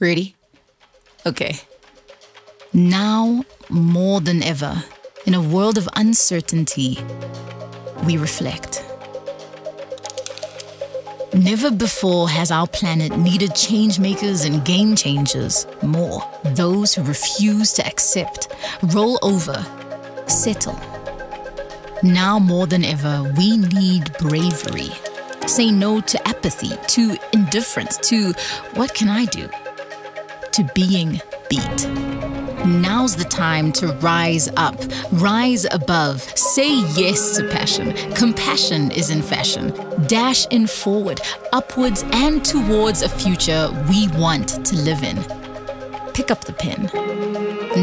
Ready? Okay. Now, more than ever, in a world of uncertainty, we reflect. Never before has our planet needed changemakers and game changers more. Those who refuse to accept, roll over, settle. Now more than ever, we need bravery. Say no to apathy, to indifference, to what can I do? To being beat. Now's the time to rise up, rise above. Say yes to passion. Compassion is in fashion. Dash in forward, upwards, and towards a future we want to live in. Pick up the pen.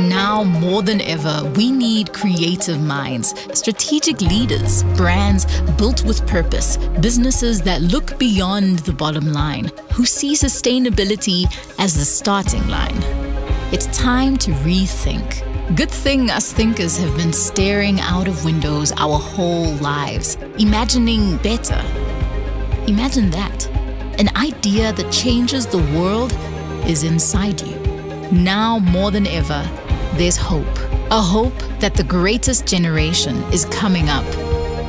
Now more than ever, we need creative minds, strategic leaders, brands built with purpose, businesses that look beyond the bottom line, who see sustainability as the starting line. It's time to rethink. Good thing us thinkers have been staring out of windows our whole lives, imagining better. Imagine that. An idea that changes the world is inside you. Now more than ever, there's hope. A hope that the greatest generation is coming up.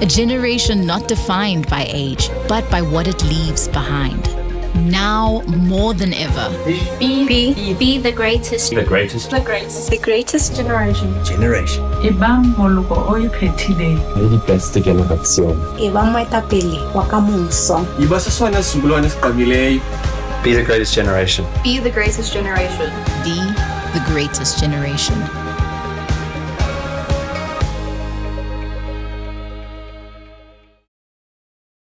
A generation not defined by age, but by what it leaves behind. Now more than ever, Be, be, be the greatest. The greatest. The greatest. The greatest generation. generation. ebang moloko o iphethileng Le di beste generation. Eba moetapele wa kamoso. Iba sesona isizukulwane esiqabileyo. Be the greatest generation. Be the greatest generation. be the greatest generation.